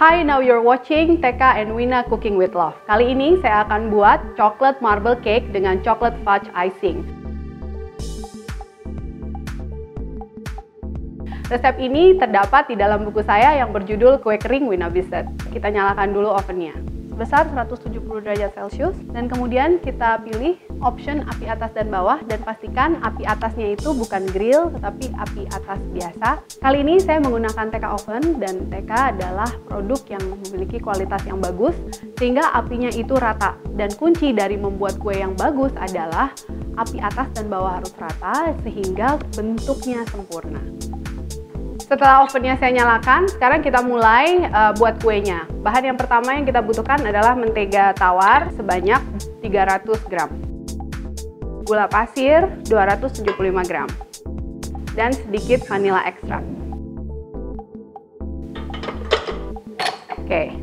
Hi, now you're watching Teka and Wina Cooking with Love. Kali ini saya akan buat chocolate marble cake dengan chocolate fudge icing. Resep ini terdapat di dalam buku saya yang berjudul Kue Kering Wina Bisset. Kita nyalakan dulu ovennya sebesar 170 derajat Celcius dan kemudian kita pilih option api atas dan bawah dan pastikan api atasnya itu bukan grill tetapi api atas biasa. Kali ini saya menggunakan TK oven dan TK adalah produk yang memiliki kualitas yang bagus sehingga apinya itu rata dan kunci dari membuat kue yang bagus adalah api atas dan bawah harus rata sehingga bentuknya sempurna. Setelah ovennya saya nyalakan, sekarang kita mulai uh, buat kuenya. Bahan yang pertama yang kita butuhkan adalah mentega tawar sebanyak 300 gram. Gula pasir 275 gram. Dan sedikit vanilla ekstrak. Oke.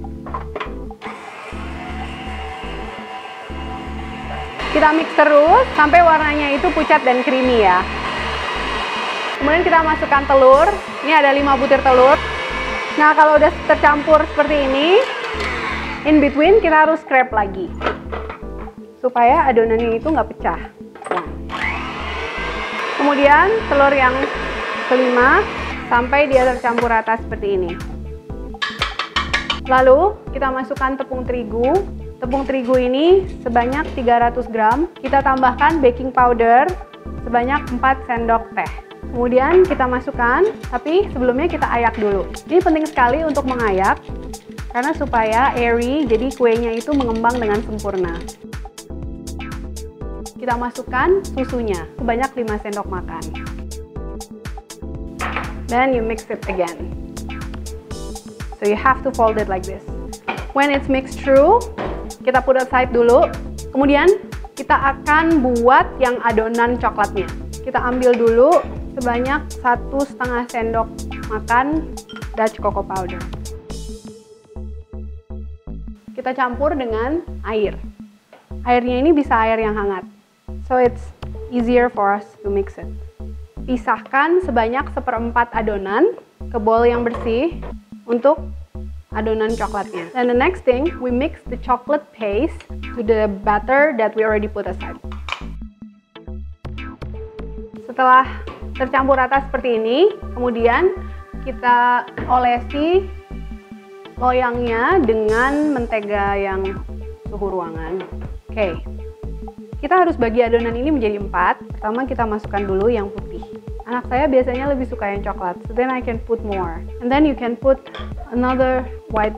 Kita mix terus sampai warnanya itu pucat dan creamy ya. Kemudian kita masukkan telur. Ini ada 5 butir telur. Nah, kalau udah tercampur seperti ini, in between kita harus scrape lagi. Supaya adonannya itu nggak pecah. Kemudian telur yang kelima sampai dia tercampur rata seperti ini. Lalu kita masukkan tepung terigu. Tepung terigu ini sebanyak 300 gram. Kita tambahkan baking powder sebanyak 4 sendok teh. Kemudian kita masukkan, tapi sebelumnya kita ayak dulu. Ini penting sekali untuk mengayak, karena supaya airy, jadi kuenya itu mengembang dengan sempurna. Kita masukkan susunya, sebanyak 5 sendok makan. Then you mix it again. So you have to fold it like this. When it's mixed through, kita put aside dulu. Kemudian kita akan buat yang adonan coklatnya. Kita ambil dulu sebanyak satu setengah sendok makan Dutch cocoa powder. Kita campur dengan air. Airnya ini bisa air yang hangat. So it's easier for us to mix it. Pisahkan sebanyak seperempat adonan ke bowl yang bersih untuk adonan coklatnya. And the next thing, we mix the chocolate paste to the batter that we already put aside. Setelah tercampur rata seperti ini. Kemudian kita olesi loyangnya dengan mentega yang suhu ruangan. Oke, kita harus bagi adonan ini menjadi empat. Pertama kita masukkan dulu yang putih. Anak saya biasanya lebih suka yang coklat, so then I can put more. And then you can put another white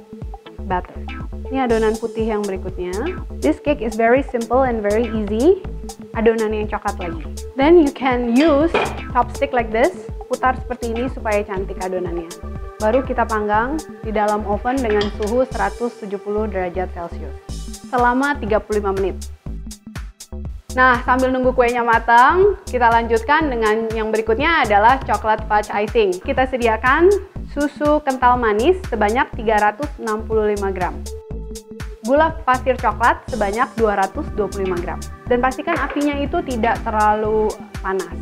batter. Ini adonan putih yang berikutnya. This cake is very simple and very easy adonan yang coklat lagi. Then you can use chopstick like this, putar seperti ini supaya cantik adonannya. Baru kita panggang di dalam oven dengan suhu 170 derajat Celcius selama 35 menit. Nah, sambil nunggu kuenya matang, kita lanjutkan dengan yang berikutnya adalah coklat fudge icing. Kita sediakan susu kental manis sebanyak 365 gram gula pasir coklat sebanyak 225 gram. Dan pastikan apinya itu tidak terlalu panas.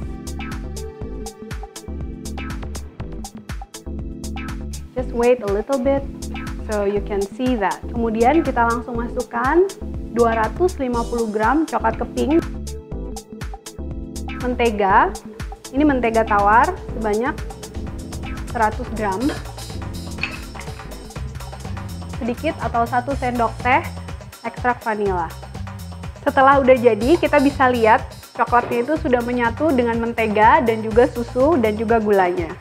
Just wait a little bit so you can see that. Kemudian kita langsung masukkan 250 gram coklat keping, mentega, ini mentega tawar sebanyak 100 gram, sedikit atau satu sendok teh ekstrak vanila. Setelah udah jadi, kita bisa lihat coklatnya itu sudah menyatu dengan mentega dan juga susu dan juga gulanya.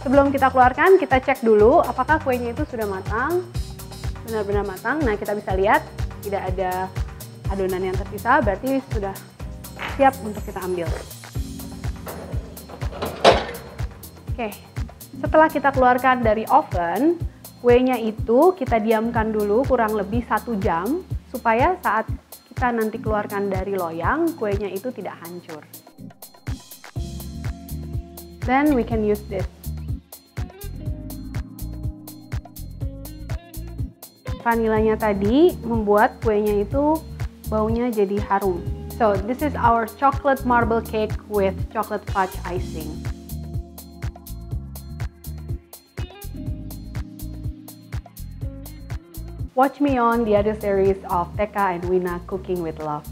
Sebelum kita keluarkan, kita cek dulu apakah kuenya itu sudah matang, benar-benar matang. Nah, kita bisa lihat tidak ada adonan yang terpisah, berarti sudah siap untuk kita ambil. Oke, setelah kita keluarkan dari oven, kuenya itu kita diamkan dulu kurang lebih satu jam supaya saat kita nanti keluarkan dari loyang, kuenya itu tidak hancur. Then we can use this. Vanilanya tadi membuat kuenya itu baunya jadi harum. So this is our chocolate marble cake with chocolate fudge icing. Watch me on the other series of Teka and Wina Cooking with Love.